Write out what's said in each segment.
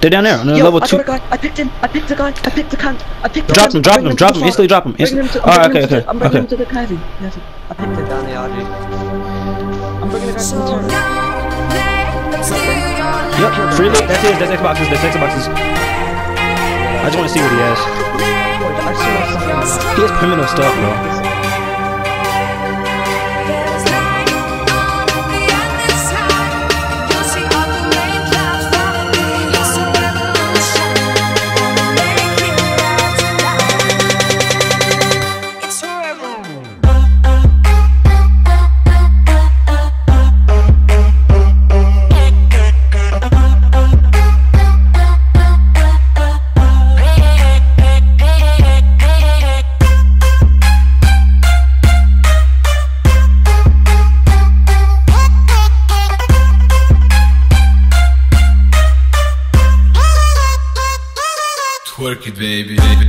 They're down there on the Yo, level I two. got a guy. I picked him. I picked a guy. I picked a cunt. I picked a Drop cunt. him, drop Bring him, drop the him. fire. Instantly drop him. Bring him Inst- to, I'm Alright, okay, okay, I'm bringing him okay. to the cavity. Yes, I picked it down there, dude. I'm bringing the guy to the turn. Yep, freely. That's it. That's Xboxes. That's Xboxes. I just want to see what he has. I saw something. He has primitive stuff, bro. Twerk it, baby. Can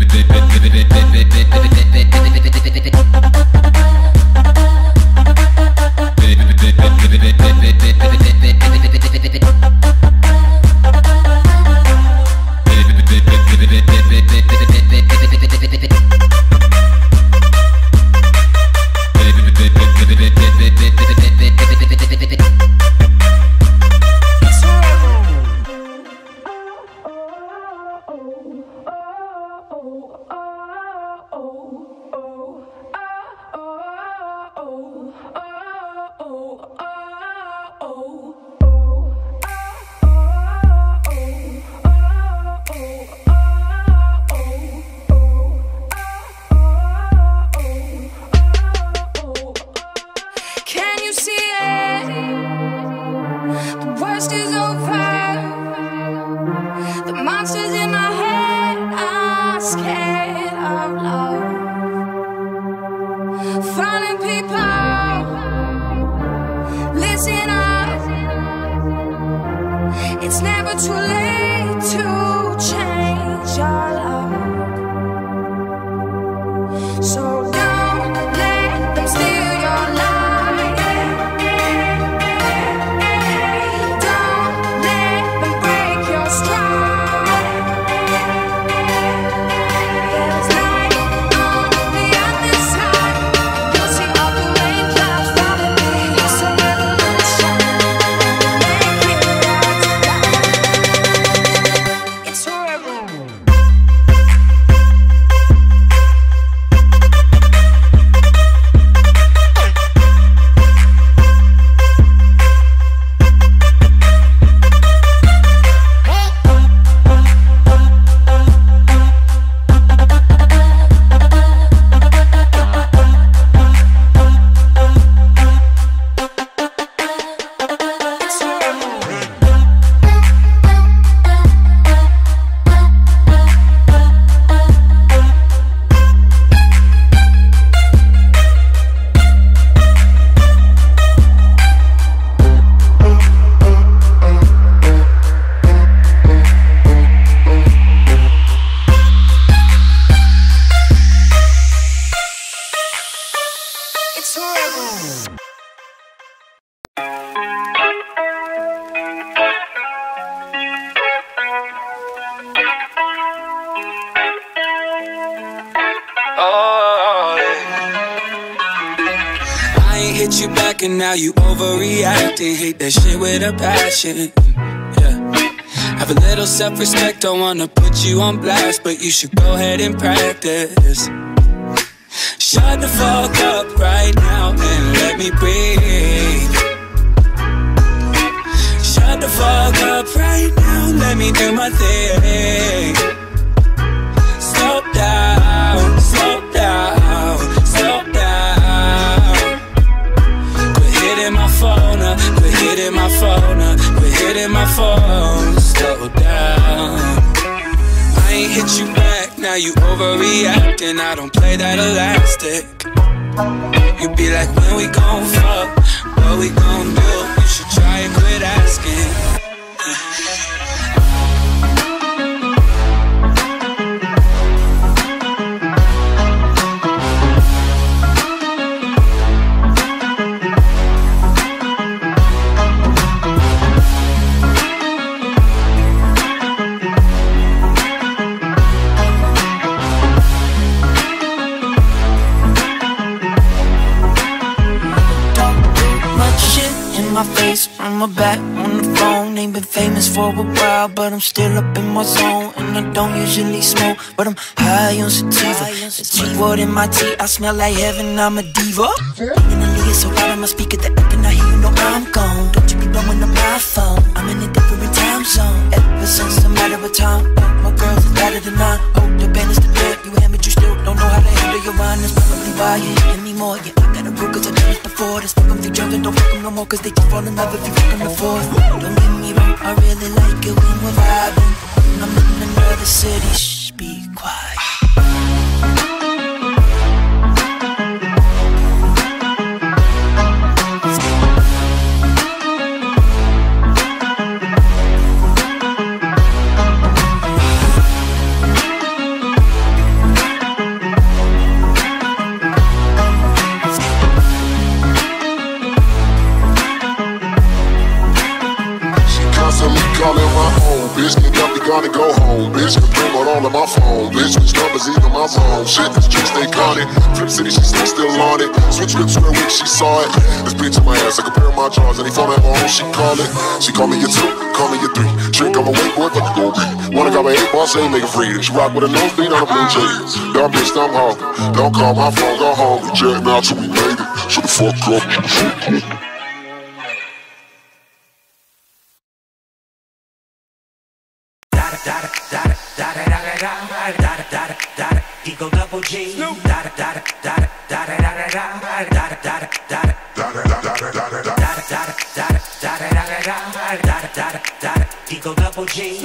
The monsters in my head are scared of love. Finding people, listen up. It's never too late to change your love. So don't and now you overreacting. Hate that shit with a passion. Yeah. Have a little self respect, don't wanna put you on blast, but you should go ahead and practice. Shut the fuck up right now and let me breathe. Shut the fuck up right now, let me do my thing. My. Slow down. I ain't hit you back, now you overreacting. I don't play that elastic. You be like, when we gon' fuck, what we gon' do? You should try and quit asking. I'm my back on the phone. Ain't been famous for a while, but I'm still up in my zone. And I don't usually smoke, but I'm high on sativa. The G word in my tea, I smell like heaven. I'm a diva. Finally, it's so loud on my speaker that I hear you know I'm gone. Don't you be blowing up my phone? I'm in a different time zone. Ever since the matter of time, my girls is better than mine. Hope the band is the bed, you hammered, you still don't know how to handle your wine. That's probably why you hit me more. Yeah, I got a rule cause I done this before. That's fuck drunk and don't no more cause they just fall in love if you fuck them before. Don't get me wrong, I really like it when we're vibing. Gonna go home, bitch. Confirm on all of my phone, bitch. Which numbers even my phone? Shit, this chick stay caught it. Flip City, she still still on it. Switch to her week, she saw it. This bitch in my ass, I compare my jaws. He phone at home, she call it. She call me a two, call me a three. Drink, I'm a weight, boy, fuck you gon' be. Wanna grab a eight ball, say it free. She rock with a nosebleed on a blue jeans. Dumb bitch, I'm home. Don't call my phone, go home. We jet now till we made it. Shut the fuck up. Shut the fuck up. Eagle double G. Da da da da da da da da da da da da da da da da Eagle double G.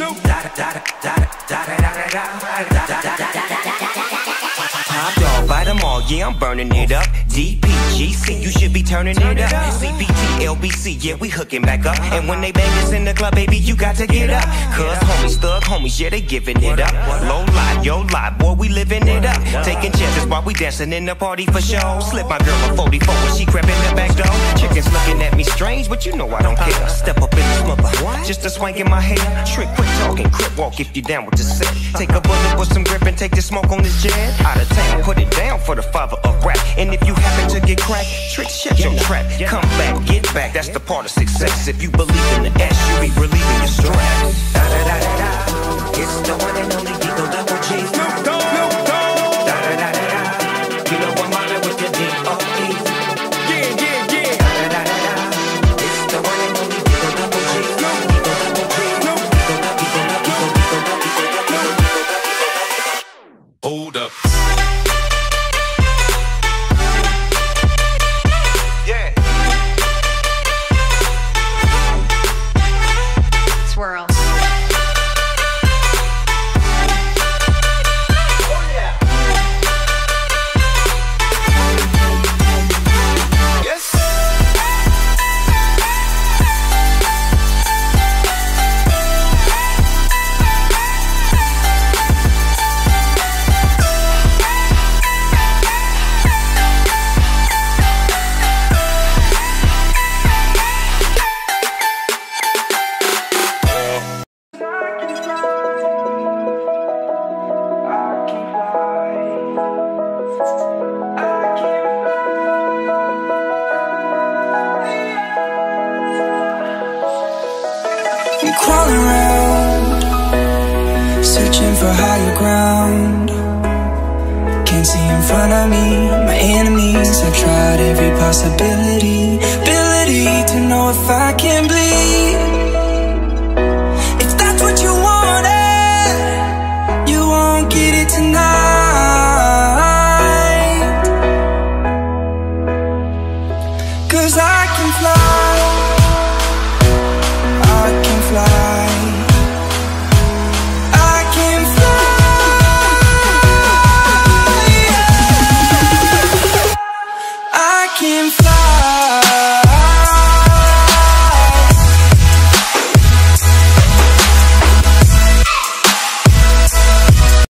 Top dog, bite 'em all, yeah, I'm burning it up. DPGC, you should be turning it up. CPT, LBC, yeah, we hooking back up. And when they bang us in the club, baby, you got to get up. Cause homies, thug homies, yeah, they giving it up. Low lie, yo lie, boy, we living it up. Taking chances while we dancing in the party for show. Slip my girl a 44 when she crept in the back door. Chickens looking at me strange, but you know I don't care. Step up in this mother, just a swank in my hair. Trick, quit talking, crip walk if you down with the set. Take a bullet with some grip and take the smoke on this jet. Out of town, put it down for the father of rap. And if you to get cracked, trick, shut your trap. Come back, get back, that's the part of success. If you believe in the S, you be relieving your stress. Da da da da da. It's the one and only Eagle Double G. front of me, my enemies. I've tried every possibility.